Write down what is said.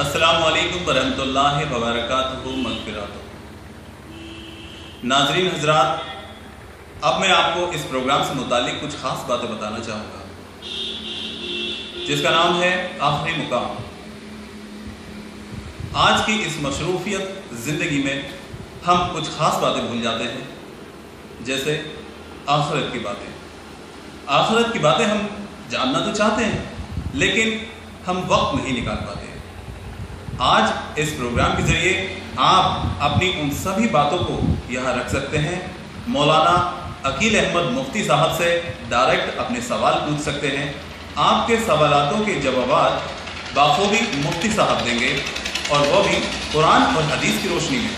असलकम वरहमल वबरक मगफिरत नाजरीन हजरात, अब मैं आपको इस प्रोग्राम से मुतालिक कुछ ख़ास बातें बताना चाहूँगा, जिसका नाम है आखिरी मुकाम। आज की इस मशरूफियत ज़िंदगी में हम कुछ ख़ास बातें भूल जाते हैं, जैसे आखरत की बातें। आखरत की बातें हम जानना तो चाहते हैं, लेकिन हम वक्त नहीं निकाल पाते। आज इस प्रोग्राम के ज़रिए आप अपनी उन सभी बातों को यहाँ रख सकते हैं। मौलाना अकील अहमद मुफ्ती साहब से डायरेक्ट अपने सवाल पूछ सकते हैं। आपके सवालों के जवाब बाखूबी मुफ्ती साहब देंगे और वह भी कुरान और हदीस की रोशनी में।